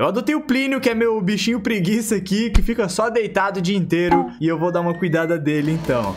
Eu adotei o Plínio, que é meu bichinho preguiça aqui, que fica só deitado o dia inteiro. E eu vou dar uma cuidada dele, então.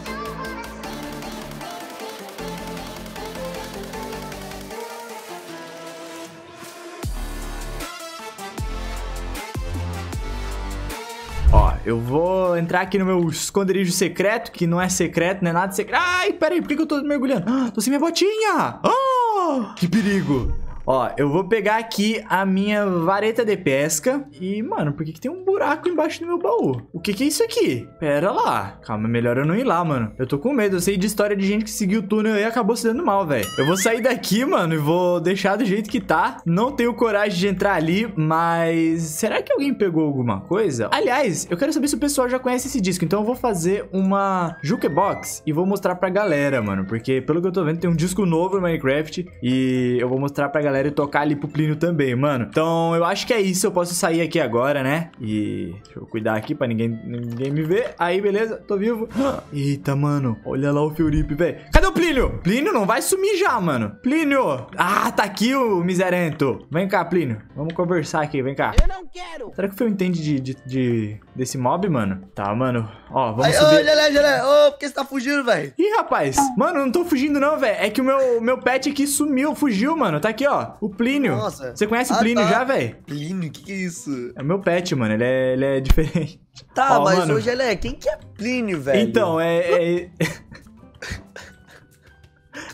Ó, eu vou entrar aqui no meu esconderijo secreto, que não é secreto, não é nada secreto. Ai, peraí, por que, que eu tô mergulhando? Ah, tô sem minha botinha! Ah, que perigo! Ó, eu vou pegar aqui a minha vareta de pesca. E, mano, por que, que tem um buraco embaixo do meu baú? O que, que é isso aqui? Pera lá. Calma, melhor eu não ir lá, mano. Eu tô com medo. Eu sei de história de gente que seguiu o túnel e acabou se dando mal, velho. Eu vou sair daqui, mano, e vou deixar do jeito que tá. Não tenho coragem de entrar ali, mas... Será que alguém pegou alguma coisa? Aliás, eu quero saber se o pessoal já conhece esse disco. Então eu vou fazer uma jukebox e vou mostrar pra galera, mano. Porque, pelo que eu tô vendo, tem um disco novo no Minecraft. E eu vou mostrar pra galera galera e tocar ali pro Plínio também, mano. Então, eu acho que é isso. Eu posso sair aqui agora, né? E deixa eu cuidar aqui pra ninguém, ninguém me ver. Aí, beleza. Tô vivo. Eita, mano. Olha lá o Fiorip, velho. Cadê o Plínio? Plínio não vai sumir já, mano. Plínio. Ah, tá aqui o miserento. Vem cá, Plínio. Vamos conversar aqui. Vem cá. Eu não quero. Será que o Fio entende de, de, de, desse mob, mano? Tá, mano. Ó, vamos Aí, subir. Ô, Gelé, Gelé. Ô, por que você tá fugindo, velho? Ih, rapaz. Mano, não tô fugindo não, velho. É que o meu, meu pet aqui sumiu, fugiu, mano. Tá aqui, ó. O Plínio. Nossa. Você conhece o Ah, Plínio tá. já, velho? Plínio, que que é isso? É o meu pet, mano. Ele é, ele é diferente. Tá, Ó, mas mano. ô, Gelé, quem que é Plínio, velho? Então, é... É,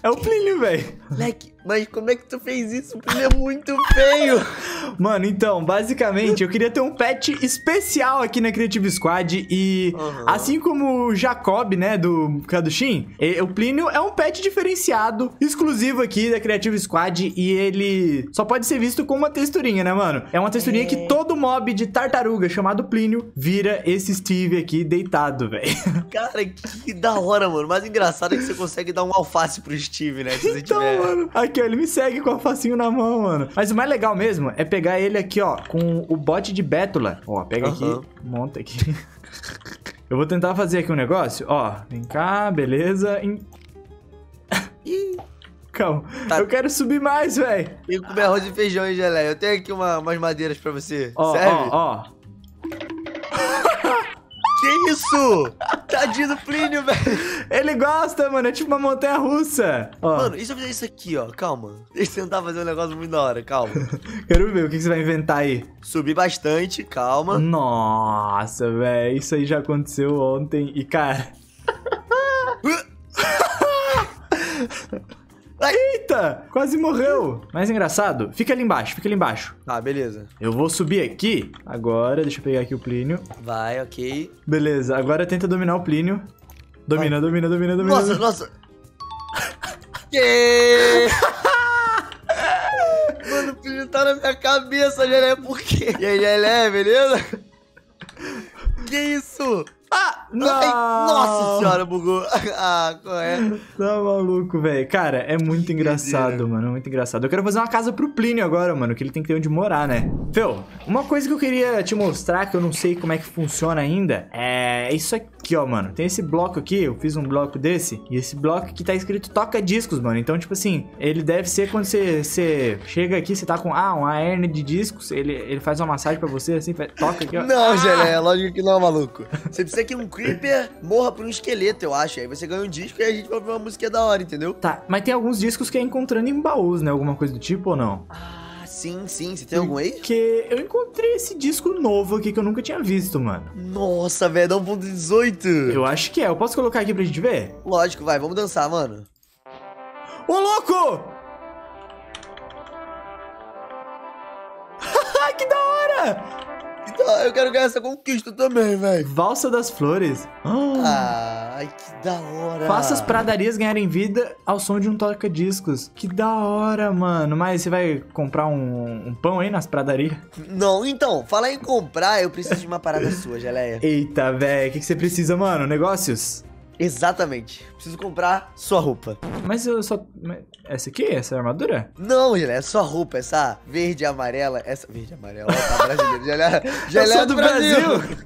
é o Plínio, velho. Moleque, mas como é que tu fez isso? O Plínio é muito feio. Mano, então, basicamente, eu queria ter um pet especial aqui na Creative Squad e Aham. assim como o Jacob, né, do Kadushin, o Plínio é um pet diferenciado, exclusivo aqui da Creative Squad e ele só pode ser visto com uma texturinha, né, mano? É uma texturinha É. que todo mob de tartaruga chamado Plínio vira esse Steve aqui deitado, velho. Cara, que da hora, mano. Mas engraçado é que você consegue dar um alface pro Steve, né? Se você Então, tiver. mano, aqui, ó, ele me segue com a facinho na mão, mano. Mas o mais legal mesmo é pegar ele aqui, ó, com o bote de Bétula. Ó, pega Aham. aqui, monta aqui. Eu vou tentar fazer aqui um negócio, ó. Vem cá, beleza. Ih, Calma. Tá. Eu quero subir mais, velho. tem que comer arroz e feijão, hein, Gelé? Eu tenho aqui uma- umas madeiras pra você. Ó, Serve? ó, ó. Isso? Tadinho do Plínio, velho. Ele gosta, mano. É tipo uma montanha russa. Ó, Mano, e se eu fizer isso aqui, ó? Calma. Deixa eu tentar fazer um negócio muito da hora, calma. quero ver o que você vai inventar aí. Subir bastante, calma. Nossa, velho. Isso aí já aconteceu ontem. E, cara. Eita! Quase morreu. Mas engraçado, fica ali embaixo, fica ali embaixo. Tá, beleza. Eu vou subir aqui. Agora, deixa eu pegar aqui o Plínio. Vai, ok. Beleza, agora tenta dominar o Plínio. Domina, domina, domina, domina. Nossa, domina. nossa. Que? Mano, o Plínio tá na minha cabeça, Gelé, por quê? E aí, Gelé, beleza? Que isso? Ah! Não! Ai, nossa senhora, bugou. Ah, correto. Tá maluco, velho. Cara, é muito engraçado, mano. Muito engraçado. Eu quero fazer uma casa pro Plínio agora, mano. Que ele tem que ter onde morar, né? Feu, uma coisa que eu queria te mostrar, que eu não sei como é que funciona ainda, é isso aqui, ó, mano. Tem esse bloco aqui, eu fiz um bloco desse, e esse bloco aqui tá escrito toca discos, mano. Então, tipo assim, ele deve ser quando você, você chega aqui, você tá com, ah, uma hernia de discos, ele, ele faz uma massagem pra você, assim, toca aqui, ó. Não, Ah! Gelé, lógico que não, maluco. Você precisa que um Creeper morra por um esqueleto, eu acho. Aí você ganha um disco e a gente vai ouvir uma música da hora, entendeu? Tá, mas tem alguns discos que é encontrando em baús, né? Alguma coisa do tipo ou não? Ah, sim, sim. Você tem algum aí? Porque eu encontrei esse disco novo aqui que eu nunca tinha visto, mano. Nossa, velho, dá 1.18. Eu acho que é. Eu posso colocar aqui pra gente ver? Lógico, vai, vamos dançar, mano. Ô, louco! que da hora! Então, eu quero ganhar essa conquista também, velho. Valsa das Flores. Ah. Ai, que da hora. Faça as pradarias ganharem vida ao som de um toca-discos. Que da hora, mano. Mas você vai comprar um, um pão aí nas pradarias? Não, então, falar em comprar, eu preciso de uma parada sua, Geleia. Eita, velho. O que, que você precisa, mano? Negócios? Exatamente. Preciso comprar sua roupa. Mas eu só... mas Essa aqui? Essa armadura? Não, Geleia, sua roupa, essa verde e amarela. Essa verde e amarela, ó, tá brasileiro. Geleia, Geleia sou do Brasil.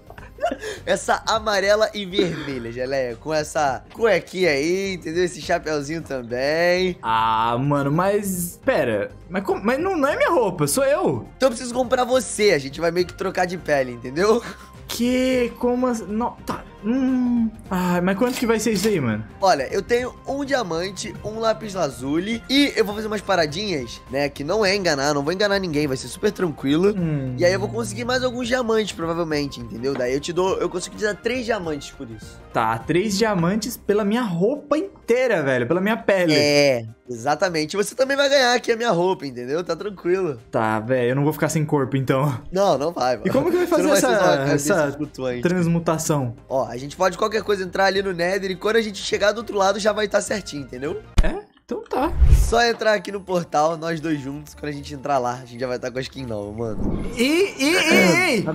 essa amarela e vermelha, geleia. Com essa cuequinha aí, entendeu? Esse chapeuzinho também. Ah, mano, mas. Pera. Mas, como- mas não, não é minha roupa, sou eu. Então eu preciso comprar você. A gente vai meio que trocar de pele, entendeu? Que? Como assim? Não, tá. Hum. Ah, mas quanto que vai ser isso aí, mano? Olha, eu tenho um diamante, um lápis lazuli e eu vou fazer umas paradinhas, né? Que não é enganar, não vou enganar ninguém, vai ser super tranquilo. Hum. E aí eu vou conseguir mais alguns diamantes, provavelmente, entendeu? Daí eu te dou, eu consigo te dar três diamantes por isso. Tá, três diamantes pela minha roupa inteira, velho. Pela minha pele. É, exatamente. Você também vai ganhar aqui a minha roupa, entendeu? Tá tranquilo. Tá, velho, eu não vou ficar sem corpo, então. Não, não vai, mano. E como que vai fazer essa, cabeça essa transmutação? Ó, a gente pode qualquer coisa entrar ali no Nether e quando a gente chegar do outro lado já vai estar certinho, entendeu? É? Então tá. Só entrar aqui no portal, nós dois juntos, quando a gente entrar lá, a gente já vai estar com a skin nova, mano. E, e, e, e!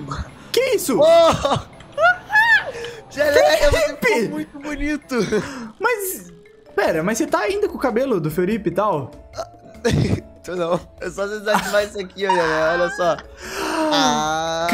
Que isso? Oh! Geleia, você Felipe! ficou muito bonito. Mas. Pera, mas você tá ainda com o cabelo do Felipe e tal? Tô não. É só você desativar isso aqui, olha, né? olha só. Ah,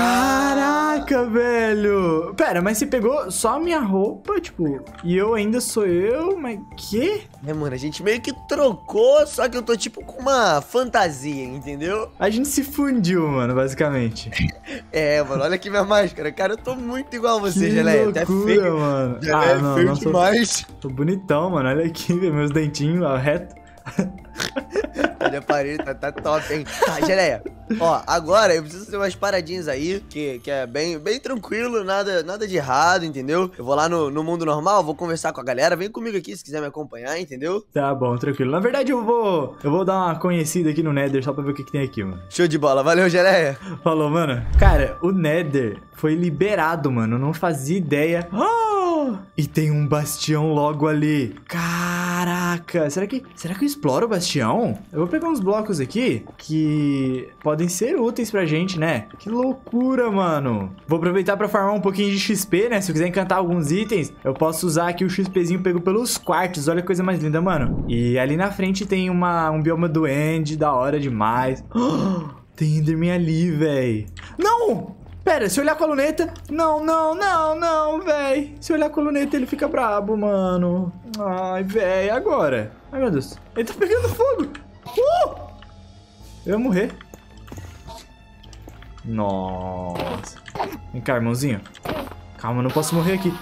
Caraca, velho! Pera, mas você pegou só a minha roupa, tipo, e eu ainda sou eu, mas que? É, mano, a gente meio que trocou, só que eu tô tipo com uma fantasia, entendeu? A gente se fundiu, mano, basicamente. É, mano, olha aqui minha máscara. Cara, eu tô muito igual a você, que Geleia. Até loucura, feio. mano. Geleia ah, não, feio não demais. Tô bonitão, mano. Olha aqui, meus dentinhos, ó, reto. Olha a parede, tá, tá top, hein? Tá, Geleia. Ó, agora eu preciso fazer umas paradinhas aí, que, que é bem, bem tranquilo, nada, nada de errado, entendeu? Eu vou lá no, no mundo normal, vou conversar com a galera. Vem comigo aqui se quiser me acompanhar, entendeu? Tá bom, tranquilo. Na verdade, eu vou. Eu vou dar uma conhecida aqui no Nether só pra ver o que, que tem aqui, mano. Show de bola. Valeu, Geleia. Falou, mano. Cara, o Nether foi liberado, mano. Eu não fazia ideia. Oh! E tem um bastião logo ali. Caraca! Será que, será que eu exploro o bastião? Eu vou pegar uns blocos aqui que podem ser úteis pra gente, né? Que loucura, mano. Vou aproveitar pra farmar um pouquinho de XP, né? Se eu quiser encantar alguns itens, eu posso usar aqui o XPzinho pego pelos quartos. Olha que coisa mais linda, mano. E ali na frente tem uma, um bioma do End, da hora demais. Tem Enderman ali, véi. Não! Pera, se eu olhar com a luneta... Não, não, não, não. Se olhar com a luneta, ele fica brabo, mano. Ai, véi, agora. Ai, meu Deus. Ele tá pegando fogo. Uh! Eu ia morrer. Nossa. Vem cá, irmãozinho. Calma, não posso morrer aqui.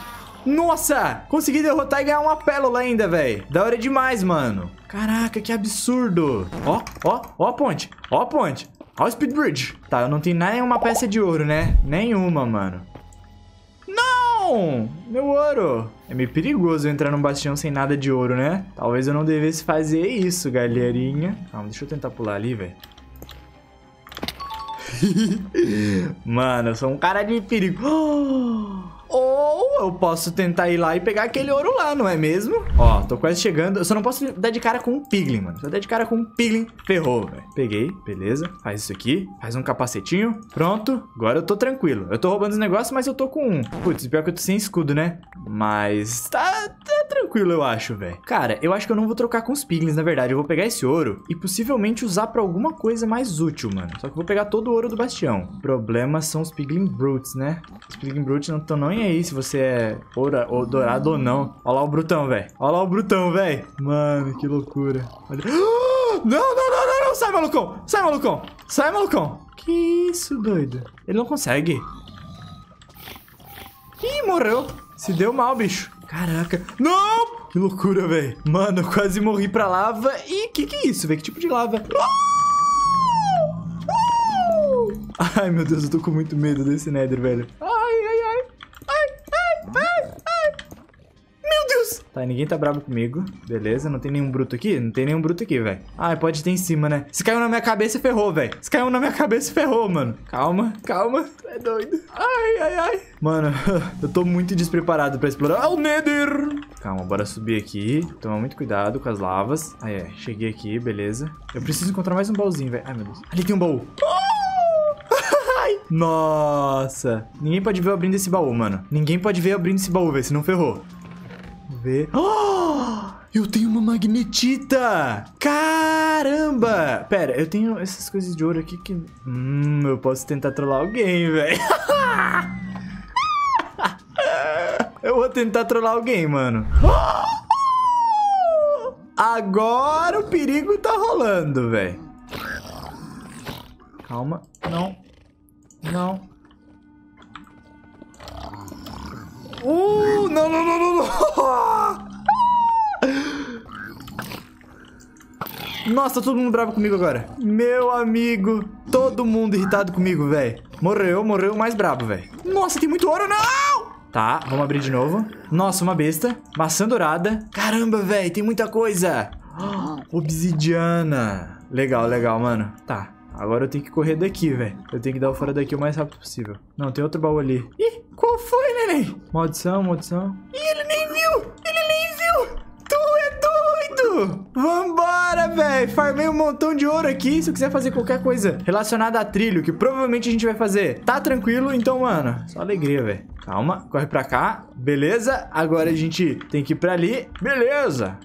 Nossa! Consegui derrotar e ganhar uma pérola ainda, velho. Da hora demais, mano. Caraca, que absurdo. Ó, ó, ó a ponte. Ó a ponte. Ó o Speed Bridge. Tá, eu não tenho nenhuma peça de ouro, né? Nenhuma, mano. Não! Meu ouro. É meio perigoso entrar num bastião sem nada de ouro, né? Talvez eu não devesse fazer isso, galerinha. Calma, deixa eu tentar pular ali, velho. Mano, eu sou um cara de perigo. Ou eu posso tentar ir lá e pegar aquele ouro lá, não é mesmo? Ó, tô quase chegando. Eu só não posso dar de cara com um piglin, mano. Se eu der de cara com um piglin, ferrou, velho. Peguei, beleza. Faz isso aqui. Faz um capacetinho. Pronto. Agora eu tô tranquilo. Eu tô roubando os negócios, mas eu tô com um. Putz, pior que eu tô sem escudo, né? Mas tá, tranquilo, eu acho, velho. Cara, eu acho que eu não vou trocar com os piglins, na verdade. Eu vou pegar esse ouro e possivelmente usar pra alguma coisa mais útil, mano. Só que eu vou pegar todo o ouro do bastião. O problema são os piglin brutes, né? Os piglin brutes não estão nem aí se você é oura, ou dourado ou não. Olha lá o brutão, velho. Olha lá o brutão, velho. Mano, que loucura. Olha... Não, não, não, não, não. Sai, malucão. Sai, malucão. Sai, malucão. Que isso, doido? Ele não consegue. Ih, morreu. Se deu mal, bicho. Caraca. Não! Que loucura, velho. Mano, quase morri pra lava. E que que é isso, velho? Que tipo de lava? Ai, meu Deus, eu tô com muito medo desse Nether, velho. Ai, Tá, ninguém tá bravo comigo. Beleza, não tem nenhum bruto aqui? Não tem nenhum bruto aqui, velho. Ai, pode ter em cima, né? Se caiu na minha cabeça, ferrou, velho. Se caiu na minha cabeça, ferrou, mano. Calma, calma. É doido. Ai, ai, ai. Mano, eu tô muito despreparado pra explorar. Ah, o Nether. Calma, bora subir aqui. Tomar muito cuidado com as lavas. Aí, é. Cheguei aqui, beleza. Eu preciso encontrar mais um baúzinho, velho. Ai, meu Deus. Ali tem um baú. Nossa. Ninguém pode ver eu abrindo esse baú, mano. Ninguém pode ver eu abrindo esse baú, velho, senão ferrou. Ver. Oh, eu tenho uma magnetita! Caramba! Pera, eu tenho essas coisas de ouro aqui que... Hum, eu posso tentar trollar alguém, velho. Eu vou tentar trollar alguém, mano. Agora o perigo tá rolando, velho. Calma. Não. Não. Uh, não, não, não, não, não. Nossa, todo mundo bravo comigo agora. Meu amigo, todo mundo irritado comigo, velho. Morreu, morreu mais brabo, velho. Nossa, tem muito ouro, não! Tá, vamos abrir de novo. Nossa, uma besta. Maçã dourada. Caramba, velho, tem muita coisa. Obsidiana. Legal, legal, mano. Tá, agora eu tenho que correr daqui, velho. Eu tenho que dar o fora daqui o mais rápido possível. Não, tem outro baú ali. Ih, qual foi, neném? Maldição, maldição. Ih, ele nem viu! Ele nem viu! Tu é doido! Vambora, velho! Farmei um montão de ouro aqui. Se eu quiser fazer qualquer coisa relacionada a trilho, que provavelmente a gente vai fazer, tá tranquilo? Então, mano, só alegria, velho. Calma, corre pra cá. Beleza? Agora a gente tem que ir pra ali. Beleza!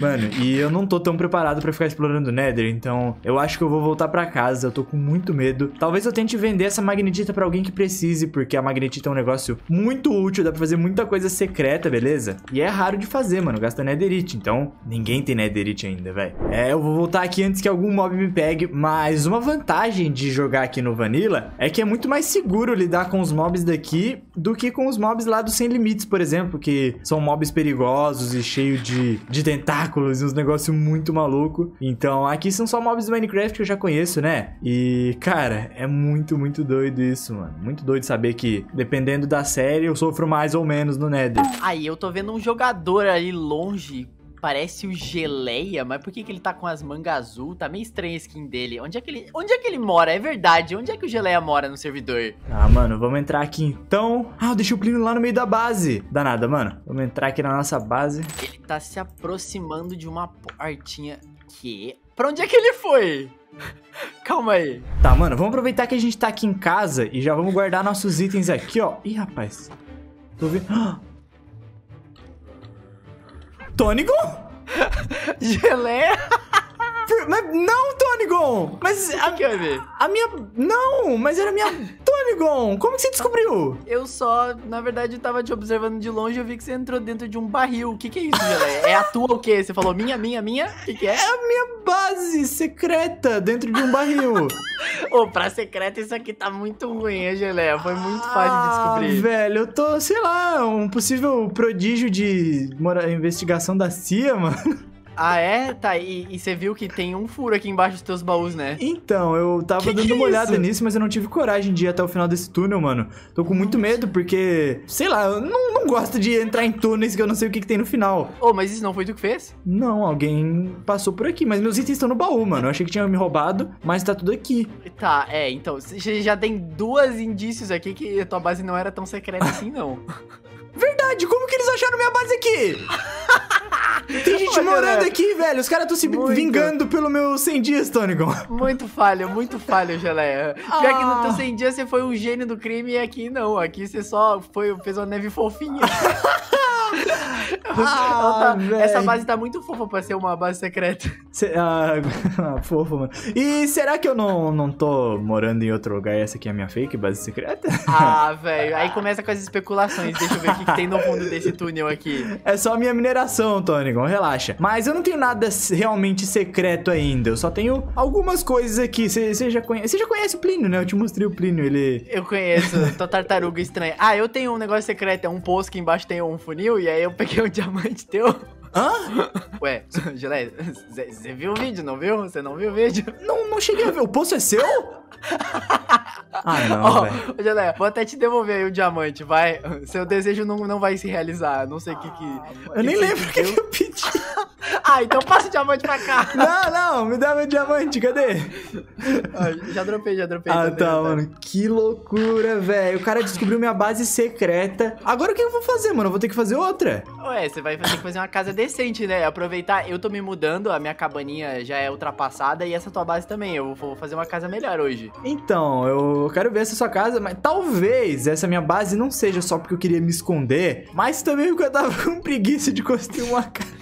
Mano, e eu não tô tão preparado pra ficar explorando o Nether, então eu acho que eu vou voltar pra casa, eu tô com muito medo. Talvez eu tente vender essa magnetita pra alguém que precise, porque a magnetita é um negócio muito útil, dá pra fazer muita coisa secreta, beleza? E é raro de fazer, mano, gasta Netherite, então ninguém tem Netherite ainda, velho. É, eu vou voltar aqui antes que algum mob me pegue, mas uma vantagem de jogar aqui no Vanilla é que é muito mais seguro lidar com os mobs daqui do que com os mobs lá do Sem Limites, por exemplo, que são mobs perigosos e cheios de, de tentáculos e uns negócios muito maluco. Então, aqui são só mobs do Minecraft que eu já conheço, né? E, cara, é muito, muito doido isso, mano. Muito doido saber que, dependendo da série, eu sofro mais ou menos no Nether. Aí, eu tô vendo um jogador ali longe Parece o Geleia, mas por que, que ele tá com as mangas azul? Tá meio estranha a skin dele. Onde é, que ele, onde é que ele mora? É verdade. Onde é que o Geleia mora no servidor? Ah, mano, vamos entrar aqui então. Ah, eu deixei o Plínio lá no meio da base. Danada, mano. Vamos entrar aqui na nossa base. Ele tá se aproximando de uma portinha. Que? Pra onde é que ele foi? Calma aí. Tá, mano, vamos aproveitar que a gente tá aqui em casa e já vamos guardar nossos itens aqui, ó. Ih, rapaz. Tô vendo... Ah! Tônigon? Geleia? Mas não, Tônigon! Mas a, que a minha. Não, mas era a minha. Tônigon! Como que você descobriu? Eu só, na verdade, tava te observando de longe e eu vi que você entrou dentro de um barril. O que, que é isso, Geleia? É a tua o quê? Você falou minha, minha, minha? O que, que é? É a minha base secreta dentro de um barril. Ô, pra secreta isso aqui tá muito ruim, hein, Geleia? Foi muito fácil de Ah, descobrir. velho, eu tô, sei lá, um possível prodígio de investigação da CIA, mano. Ah, é? Tá, e, e você viu que tem um furo aqui embaixo dos teus baús, né? Então, eu tava Que que dando é uma olhada isso? nisso, mas eu não tive coragem de ir até o final desse túnel, mano. Tô com muito medo, porque, sei lá, eu não, não gosto de entrar em túneis que eu não sei o que, que tem no final. Ô, mas isso não foi tu que fez? Não, alguém passou por aqui, mas meus itens estão no baú, mano. Eu achei que tinha me roubado, mas tá tudo aqui. Tá, é, então, você já tem duas indícios aqui que a tua base não era tão secreta assim, não. Verdade, como que eles acharam minha base aqui? Tem gente Olha, morando né? aqui, velho. Os caras estão se Muito. vingando pelo meu 100 dias, Tônigon. Muito falho, muito falho, Geleia. Pior que no teu Ah. 100 dias você foi um gênio do crime e aqui não. Aqui você só foi, fez uma neve fofinha. Tá- velho. essa base tá muito fofa pra ser uma base secreta. Cê- ah, ah, fofo, mano. E será que eu não, não tô morando em outro lugar e essa aqui é a minha fake base secreta? Ah, velho. Aí começa com as especulações. Deixa eu ver o que, que tem no fundo desse túnel aqui. É só a minha mineração, Tônigon, relaxa. Mas eu não tenho nada realmente secreto ainda. Eu só tenho algumas coisas aqui. Você já, conhece, cê já conhece o Plínio, né? Eu te mostrei o Plínio, ele... Eu conheço, tua tartaruga estranha. Ah, eu tenho um negócio secreto, é um poço que embaixo tem um funil, e aí eu peguei um diamante teu. Hã? Ué, Gilé, você viu o vídeo, não viu? Você não viu o vídeo? Não, não cheguei a ver. O poço é seu? Ah, não, ô, Gilé, vou até te devolver aí o diamante, vai. Seu desejo não, não vai se realizar, não sei o que que... Eu nem que lembro o que, que eu pedi. Ah, então passa o diamante pra cá. Não, não, me dá meu diamante, cadê? Já dropei, já dropei. Ah, tá, mano. Que loucura, velho. O cara descobriu minha base secreta. Agora o que eu vou fazer, mano? Eu vou ter que fazer outra. Ué, você vai ter que fazer uma casa decente, né? Aproveitar, eu tô me mudando, a minha cabaninha já é ultrapassada e essa tua base também. Eu vou fazer uma casa melhor hoje. Então, eu quero ver essa sua casa, mas talvez essa minha base não seja só porque eu queria me esconder, mas também porque eu tava com preguiça de construir uma casa.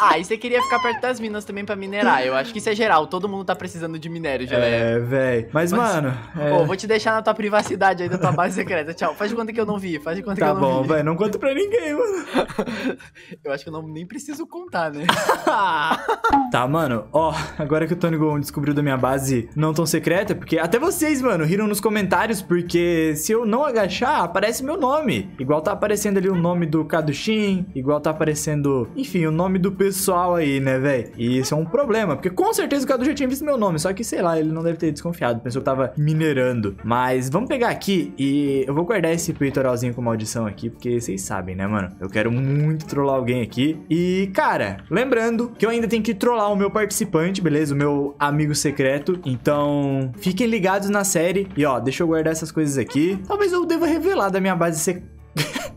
Ah, e você queria ficar perto das minas também pra minerar. Eu acho que isso é geral. Todo mundo tá precisando de minério, Geleia. É, velho. Mas, Mas- mano. é- Pô, vou te deixar na tua privacidade aí da tua base secreta. Tchau. Faz de conta que eu não vi. Faz de conta que Tá eu não bom, vi. velho. Não conta pra ninguém, mano. Eu acho que eu não, nem preciso contar, né? Tá, mano, ó, agora que o Tony Gon descobriu da minha base não tão secreta, porque até vocês, mano, riram nos comentários, porque se eu não agachar, aparece meu nome. Igual tá aparecendo ali o nome do Kadushin, igual tá aparecendo, enfim, o nome do pessoal aí, né, velho? E isso é um problema, porque com certeza o Cadu já tinha visto meu nome, só que, sei lá, ele não deve ter desconfiado, pensou que tava minerando. Mas vamos pegar aqui e eu vou guardar esse peitoralzinho com maldição aqui, porque vocês sabem, né, mano? Eu quero muito trollar alguém aqui. E, cara, lembrando que eu ainda tenho que trollar o meu participante, beleza? O meu amigo secreto. Então, fiquem ligados na série. E, ó, deixa eu guardar essas coisas aqui. Talvez eu deva revelar da minha base secreta.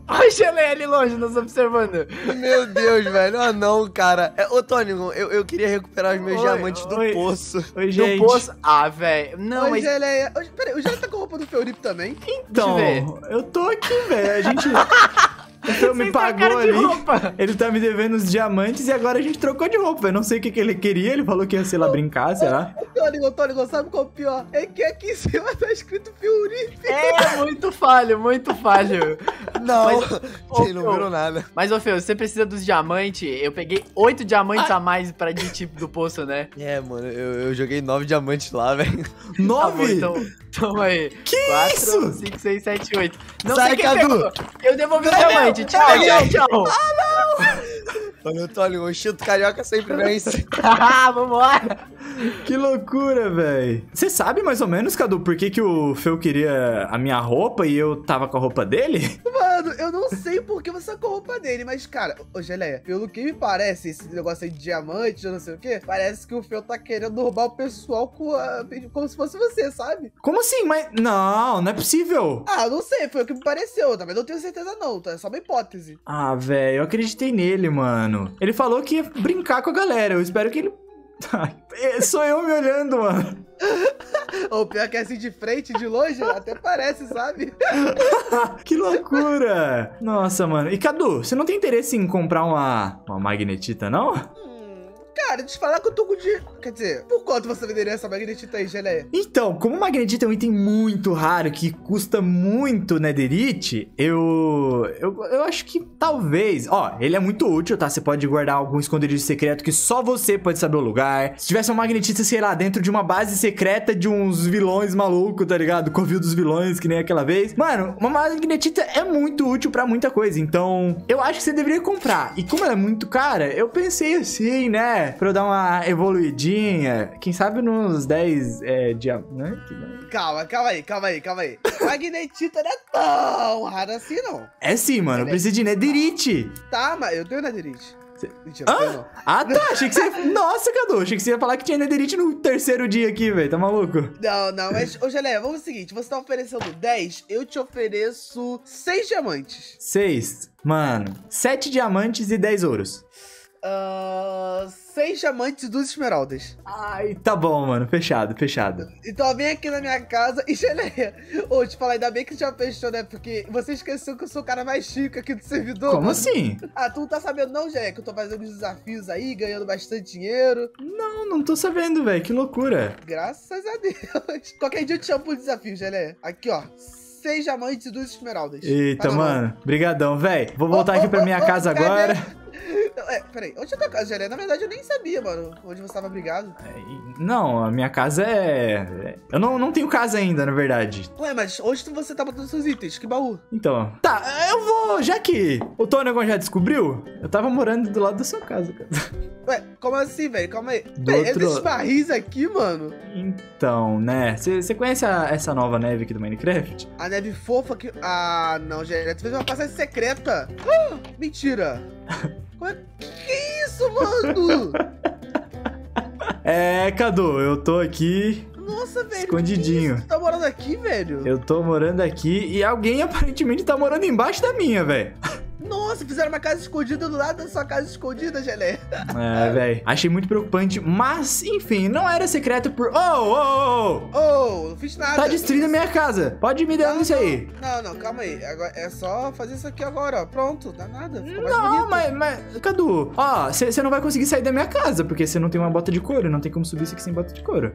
Olha o Geleia ali longe, nos observando. Meu Deus, velho. Ah, não, cara. É, ô, Tony, eu, eu queria recuperar os meus Oi, diamantes do oi. poço. Oi, gente. poço. Ah, velho. Não, Oi, mas. Geleia. Peraí, o Geleia tá com a roupa do Feuripe também? Então, Deixa eu tô aqui, velho. A gente. O Fel me pagou ali. roupa. Ele tá me devendo os diamantes e agora a gente trocou de roupa. Eu não sei o que, que ele queria. Ele falou que ia, sei lá, brincar, sei lá. Tony, Tony, sabe qual é o pior? É que aqui em cima tá escrito Feuripe. É muito falho, muito falho. Não, Mas- Quem não virou nada. Mas, ô Fê, você precisa dos diamantes. Eu peguei oito diamantes a mais pra de tipo do poço, né? É, mano, eu, eu joguei nove diamantes lá, velho. Tá bom, Nove! então. Toma aí. Que Quatro, isso? cinco, seis, sete, oito. Não Sai, sei quem Cadu. pegou. Eu devolvi o Não, diamante. Tchau, não. tchau, tchau. Mano, Tony, o instinto carioca sempre vence. Ah, Vambora. Que loucura, velho. Você sabe mais ou menos, Cadu, por que, que o Fel queria a minha roupa e eu tava com a roupa dele? Mano, eu não sei por que você sacou a roupa dele, mas, cara, ô Geleia, pelo que me parece, esse negócio aí de diamante, eu não sei o quê, parece que o Fel tá querendo roubar o pessoal com a- como se fosse você, sabe? Como assim? Mas. Não, não é possível. Ah, eu não sei, foi o que me pareceu, eu também não tenho certeza não, tá? É só uma hipótese. Ah, velho, eu acreditei nele, mano. Ele falou que ia brincar com a galera. Eu espero que ele. É, Sou eu me olhando, mano. O pior que é assim de frente, de longe, até parece, sabe? que loucura! Nossa, mano. E Cadu, você não tem interesse em comprar uma, uma magnetita, não? Cara, eu falar que eu tô com dinheiro. Quer dizer, por quanto você venderia essa magnetita aí, Geleia? Então, como magnetita é um item muito raro que custa muito netherite, eu, eu eu acho que talvez, ó, ele é muito útil, tá? Você pode guardar algum esconderijo secreto que só você pode saber o lugar. Se tivesse uma magnetita, sei lá, dentro de uma base secreta de uns vilões malucos, tá ligado? Covil dos vilões, que nem aquela vez. Mano, uma magnetita é muito útil pra muita coisa, então eu acho que você deveria comprar. E como ela é muito cara, eu pensei assim, né? Pra eu dar uma evoluidinha, quem sabe nos 10 é, diamantes, né? Calma, calma aí, calma aí, calma aí. Magnetita não é tão rara assim, não. É sim, mano, eu é- preciso de netherite. Tá, mas eu tenho Mentira, tenho não. Ah, tá, achei que você... Nossa, Cadu, achei que você ia falar que tinha netherite no terceiro dia aqui, velho, tá maluco? Não, não, mas, ô Geleia, vamos ao seguinte: você tá oferecendo 10, eu te ofereço 6 diamantes. Seis. Mano, sete diamantes e 10 ouros. Ah, 6 diamantes e 2 esmeraldas. Ai, tá bom, mano, fechado, fechado. Então vem aqui na minha casa e Geleia. Ô, te falar, ainda bem que já fechou, né? Porque você esqueceu que eu sou o cara mais chique aqui do servidor. Como mano. assim? Ah, tu não tá sabendo não, Geleia, que eu tô fazendo os desafios aí, ganhando bastante dinheiro. Não, não tô sabendo, velho, que loucura. Graças a Deus. Qualquer dia eu te chamo pro desafio, Geleia. Aqui, ó. 6 diamantes e 2 esmeraldas. Eita, Paga mano, brigadão, velho. Vou voltar Ô, aqui pra minha ô, ô, casa cadê? agora. Não. É, peraí, onde é tua casa, Geleia? Na verdade, eu nem sabia, mano, onde você tava brigado. Não, a minha casa é... Eu não, não tenho casa ainda, na verdade. Ué, mas onde tu- você tá botando seus itens? Que baú? Então, tá, eu vou, já que o agora já descobriu, eu tava morando do lado da sua casa, cara. Ué, como assim, velho? Calma aí. Do Peraí, outro- esses barris aqui, mano. Então, né, você conhece a- essa nova neve aqui do Minecraft? A neve fofa aqui. Ah, não, Geleia. Tu fez uma passagem secreta. Ah, mentira. Como é... Que isso, mano? É, Cadu, eu tô aqui, Nossa, velho. Escondidinho. que? Tu tá morando aqui, velho? eu tô morando aqui e alguém aparentemente tá morando embaixo da minha, velho. Nossa, fizeram uma casa escondida do lado da sua casa escondida, Geleia. É, velho. Achei muito preocupante, mas, enfim, não era secreto por... Oh, oh, oh, oh. Não fiz nada. Tá destruindo a minha casa. Pode me dar isso aí. Não, não, calma aí. Agora, é só fazer isso aqui agora, ó. Pronto, dá nada. Não, mas, mas, Cadu, ó, você não vai conseguir sair da minha casa, porque você não tem uma bota de couro, não tem como subir isso aqui sem bota de couro.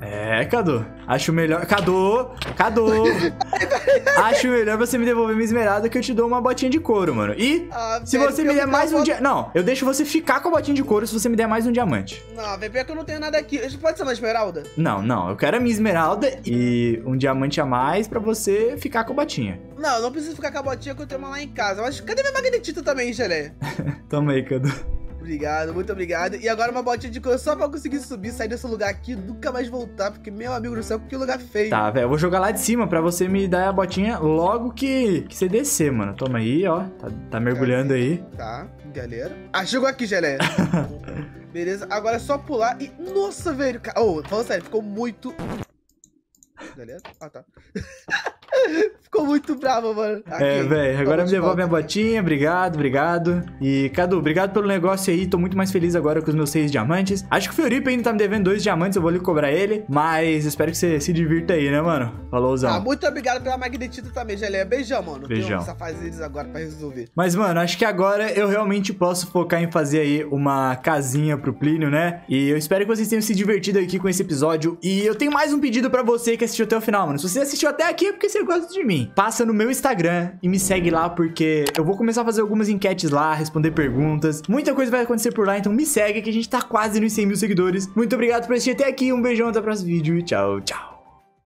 É, Cadu. Acho melhor. Cadu! Cadu! Acho melhor você me devolver minha esmeralda que eu te dou uma botinha de couro, mano. E Ah, se velho, você me der mais um vou- dia. Não, eu deixo você ficar com a botinha de couro se você me der mais um diamante. Não, velho, pior que eu não tenho nada aqui. Isso pode ser uma esmeralda? Não, não, eu quero a minha esmeralda e um diamante a mais pra você ficar com a botinha. Não, eu não preciso ficar com a botinha que eu tenho uma lá em casa. Mas cadê minha magnetita também, Geleia? Toma aí, Cadu. Obrigado, muito obrigado. E agora uma botinha de couro só pra conseguir subir, sair desse lugar aqui e nunca mais voltar. Porque, meu amigo do céu, que lugar feio. Tá, velho, eu vou jogar lá de cima pra você me dar a botinha logo que, que você descer, mano. Toma aí, ó. Tá, tá mergulhando aí. Tá, galera. Ah, chegou aqui, Geleia. Beleza, agora é só pular e... Nossa, velho. Ô, falando sério, ficou muito... Galera? Ah, tá. ficou muito bravo, mano. É, Aqui, velho, agora me de devolve minha botinha, obrigado, obrigado. E, Cadu, obrigado pelo negócio aí, tô muito mais feliz agora com os meus seis diamantes. Acho que o Fioripa ainda tá me devendo dois diamantes, eu vou ali cobrar ele, mas espero que você se divirta aí, né, mano? Falouzão. Ah, muito obrigado pela magnetita também, Geleia. Beijão, mano. Beijão. Essa fase deles agora pra resolver. Mas, mano, acho que agora eu realmente posso focar em fazer aí uma casinha pro Plínio, né? E eu espero que vocês tenham se divertido aqui com esse episódio. E eu tenho mais um pedido pra você que assistiu até o final, mano. Se você assistiu até aqui é porque você gosta de mim. Passa no meu Instagram e me segue lá, porque eu vou começar a fazer algumas enquetes lá, responder perguntas. Muita coisa vai acontecer por lá, então me segue que a gente tá quase nos 100 mil seguidores. Muito obrigado por assistir até aqui. Um beijão, até o próximo vídeo tchau, tchau.